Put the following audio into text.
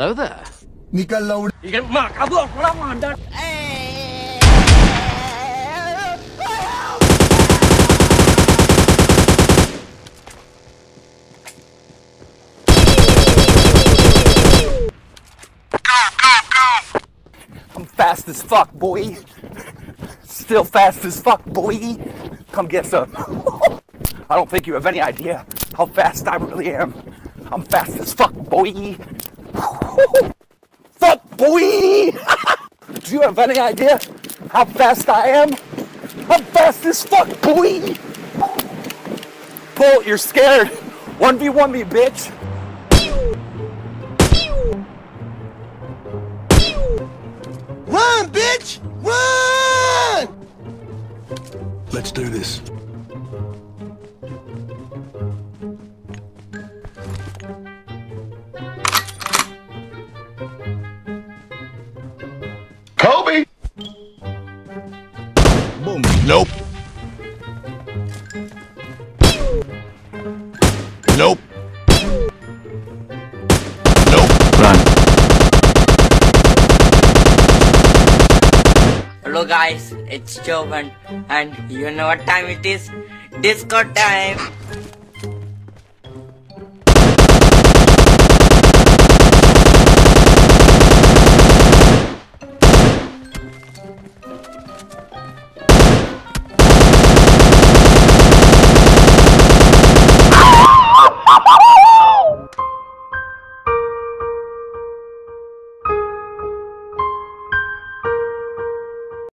Hello there. I'm fast as fuck, boy. Still fast as fuck, boy. Come get some. I don't think you have any idea how fast I really am. I'm fast as fuck, boy. Fuck, boy. Do you have any idea how fast I am? I'm fast as fuck, boy. Pull, you're scared. 1v1 me, bitch. Run, bitch! Run! Let's do this. Kobe! Boom. Nope. Nope. Nope. Run. Hello guys, it's Jovan and you know what time it is? Disco time!